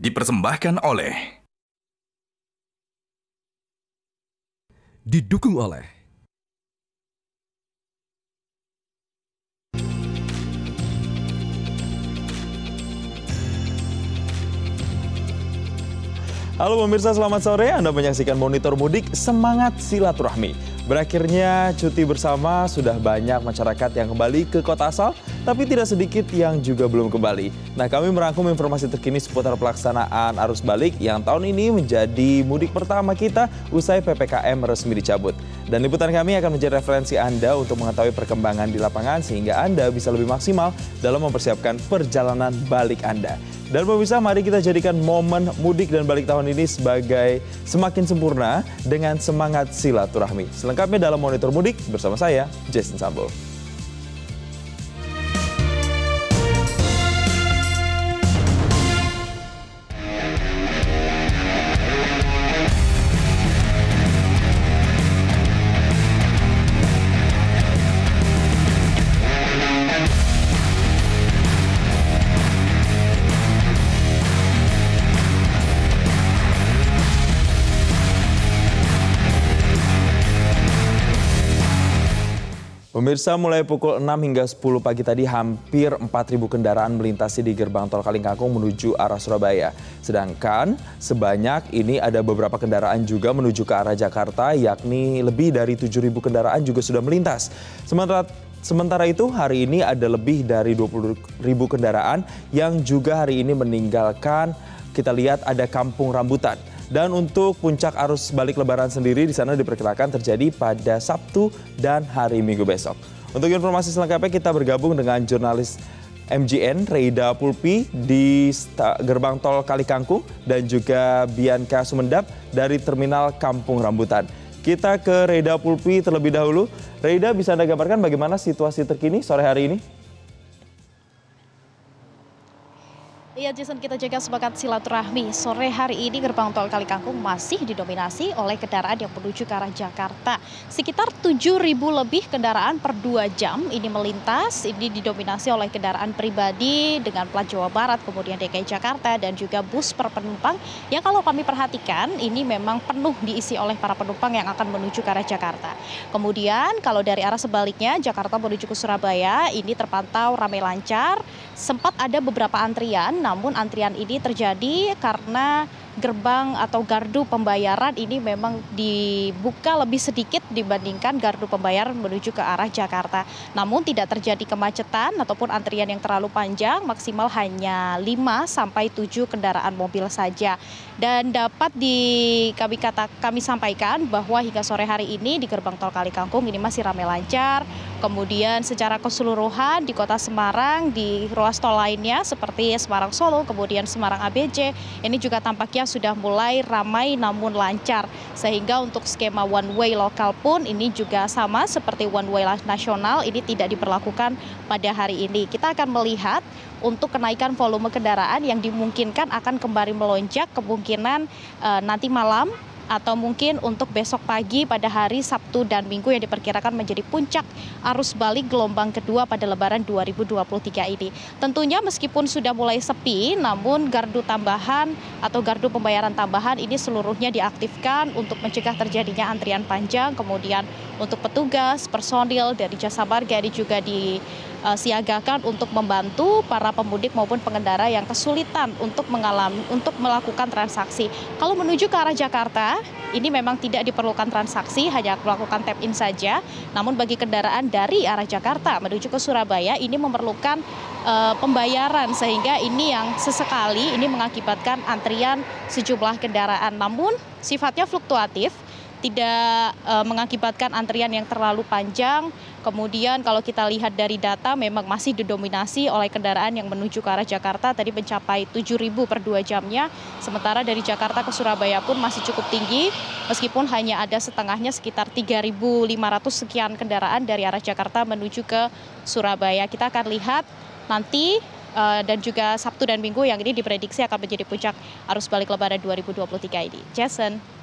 dipersembahkan oleh didukung oleh Halo pemirsa, selamat sore. Anda menyaksikan Monitor Mudik Semangat Silaturahmi. Berakhirnya cuti bersama, sudah banyak masyarakat yang kembali ke kota asal, tapi tidak sedikit yang juga belum kembali. Nah, kami merangkum informasi terkini seputar pelaksanaan arus balik yang tahun ini menjadi mudik pertama kita usai PPKM resmi dicabut. Dan liputan kami akan menjadi referensi Anda untuk mengetahui perkembangan di lapangan sehingga Anda bisa lebih maksimal dalam mempersiapkan perjalanan balik Anda. Dan pemirsa, mari kita jadikan momen mudik dan balik tahun ini sebagai semakin sempurna dengan semangat silaturahmi. Selengkapnya dalam Monitor Mudik bersama saya, Jason Sambo. Pemirsa mulai pukul 6 hingga 10 pagi tadi hampir 4.000 kendaraan melintasi di gerbang tol Kalingkangkung menuju arah Surabaya. Sedangkan sebanyak ini ada beberapa kendaraan juga menuju ke arah Jakarta yakni lebih dari 7.000 kendaraan juga sudah melintas. Sementara Sementara itu hari ini ada lebih dari 20 ribu kendaraan yang juga hari ini meninggalkan kita lihat ada kampung rambutan. Dan untuk puncak arus balik lebaran sendiri di sana diperkirakan terjadi pada Sabtu dan hari Minggu besok. Untuk informasi selengkapnya kita bergabung dengan jurnalis MGN Reida Pulpi di gerbang tol Kalikangkung dan juga Bianca Sumendap dari terminal Kampung Rambutan. Kita ke Reida Pulpi terlebih dahulu. Reida bisa Anda gambarkan bagaimana situasi terkini sore hari ini? Iya Jason kita jaga semangat silaturahmi. Sore hari ini gerbang tol Kalikangkung masih didominasi oleh kendaraan yang menuju ke arah Jakarta. Sekitar 7.000 lebih kendaraan per 2 jam ini melintas. Ini didominasi oleh kendaraan pribadi dengan plat Jawa Barat, kemudian DKI Jakarta dan juga bus per penumpang yang kalau kami perhatikan ini memang penuh diisi oleh para penumpang yang akan menuju ke arah Jakarta. Kemudian kalau dari arah sebaliknya Jakarta menuju ke Surabaya ini terpantau ramai lancar. Sempat ada beberapa antrian namun antrian ini terjadi karena gerbang atau gardu pembayaran ini memang dibuka lebih sedikit dibandingkan gardu pembayaran menuju ke arah Jakarta. Namun tidak terjadi kemacetan ataupun antrian yang terlalu panjang, maksimal hanya 5 sampai 7 kendaraan mobil saja. Dan dapat di kami kata kami sampaikan bahwa hingga sore hari ini di gerbang tol Kali Kangkung ini masih ramai lancar. Kemudian secara keseluruhan di Kota Semarang di ruas tol lainnya seperti Semarang Solo, kemudian Semarang ABC ini juga tampaknya sudah mulai ramai namun lancar. Sehingga untuk skema one way lokal pun ini juga sama seperti one way nasional ini tidak diperlakukan pada hari ini. Kita akan melihat untuk kenaikan volume kendaraan yang dimungkinkan akan kembali melonjak kemungkinan e, nanti malam atau mungkin untuk besok pagi pada hari Sabtu dan Minggu yang diperkirakan menjadi puncak arus balik gelombang kedua pada Lebaran 2023 ini. Tentunya meskipun sudah mulai sepi, namun gardu tambahan atau gardu pembayaran tambahan ini seluruhnya diaktifkan untuk mencegah terjadinya antrian panjang, kemudian untuk petugas, personil dari jasa marga ini juga di uh, siagakan untuk membantu para pemudik maupun pengendara yang kesulitan untuk mengalami untuk melakukan transaksi. Kalau menuju ke arah Jakarta, ini memang tidak diperlukan transaksi, hanya melakukan tap in saja. Namun bagi kendaraan dari arah Jakarta menuju ke Surabaya ini memerlukan uh, pembayaran sehingga ini yang sesekali ini mengakibatkan antrian sejumlah kendaraan. Namun sifatnya fluktuatif tidak uh, mengakibatkan antrian yang terlalu panjang. Kemudian kalau kita lihat dari data memang masih didominasi oleh kendaraan yang menuju ke arah Jakarta tadi mencapai 7.000 per 2 jamnya. Sementara dari Jakarta ke Surabaya pun masih cukup tinggi meskipun hanya ada setengahnya sekitar 3.500 sekian kendaraan dari arah Jakarta menuju ke Surabaya. Kita akan lihat nanti uh, dan juga Sabtu dan Minggu yang ini diprediksi akan menjadi puncak arus balik lebaran 2023 ini. Jason.